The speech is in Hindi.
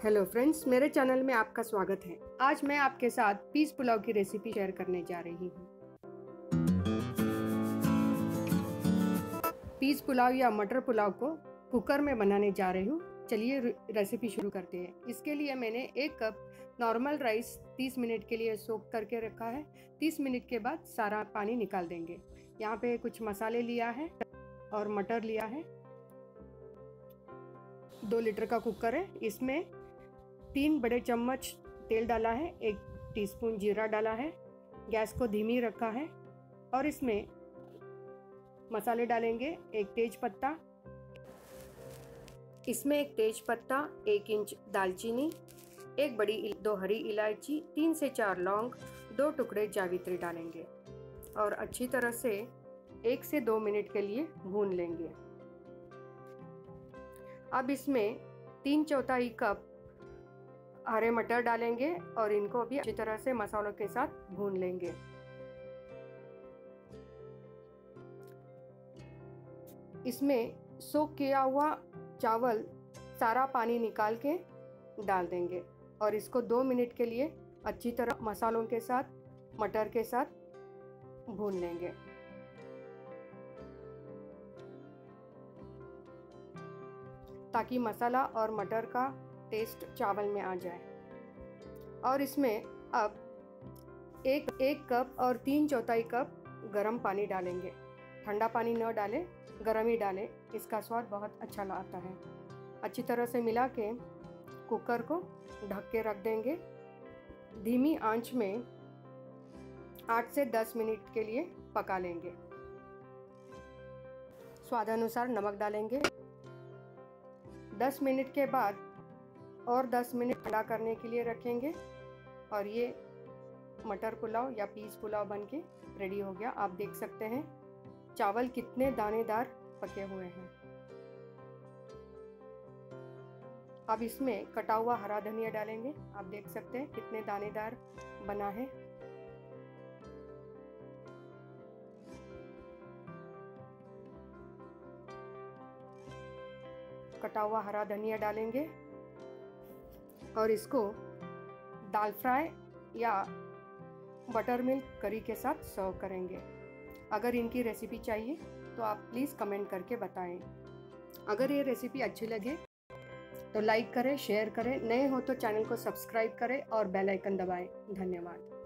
हेलो फ्रेंड्स मेरे चैनल में आपका स्वागत है। आज मैं आपके साथ पीस पुलाव की रेसिपी शेयर करने जा रही हूँ। पीस पुलाव या मटर पुलाव को कुकर में बनाने जा रही हूँ। चलिए रेसिपी शुरू करते हैं। इसके लिए मैंने एक कप नॉर्मल राइस 30 मिनट के लिए सोक करके रखा है। 30 मिनट के बाद सारा पानी निकाल देंगे। यहाँ पे कुछ मसाले लिया है और मटर लिया है। दो लीटर का कुकर है। इसमें तीन बड़े चम्मच तेल डाला है, एक टीस्पून जीरा डाला है, गैस को धीमी रखा है और इसमें मसाले डालेंगे एक तेज पत्ता। इसमें एक तेज पत्ता, एक इंच दालचीनी, एक बड़ी दो हरी इलायची, तीन से चार लौंग, दो टुकड़े जावित्री डालेंगे और अच्छी तरह से एक से दो मिनट के लिए भून लेंगे। अब इसमें तीन चौथाई कप हरे मटर डालेंगे और इनको भी अच्छी तरह से मसालों के साथ भून लेंगे। इसमें सोख किया हुआ चावल सारा पानी निकाल के डाल देंगे और इसको दो मिनट के लिए अच्छी तरह मसालों के साथ, मटर के साथ भून लेंगे। ताकि मसाला और मटर का टेस्ट चावल में आ जाए। और इसमें अब एक एक कप और तीन चौथाई कप गरम पानी डालेंगे। ठंडा पानी न डालें, गर्म ही डालें, इसका स्वाद बहुत अच्छा आता है। अच्छी तरह से मिला के कुकर को ढक के रख देंगे। धीमी आँच में आठ से दस मिनट के लिए पका लेंगे। स्वादानुसार नमक डालेंगे। दस मिनट के बाद और 10 मिनट ठंडा करने के लिए रखेंगे। और ये मटर पुलाव या पीस पुलाव बन के रेडी हो गया। आप देख सकते हैं, चावल कितने दानेदार पके हुए हैं। अब इसमें कटा हुआ हरा धनिया डालेंगे। आप देख सकते हैं कितने दानेदार बना है। कटा हुआ हरा धनिया डालेंगे। और इसको दाल फ्राई या बटर मिल्क करी के साथ सर्व करेंगे। अगर इनकी रेसिपी चाहिए तो आप प्लीज़ कमेंट करके बताएँ। अगर ये रेसिपी अच्छी लगे तो लाइक करें, शेयर करें। नए हो तो चैनल को सब्सक्राइब करें और बेल आइकन दबाएँ। धन्यवाद।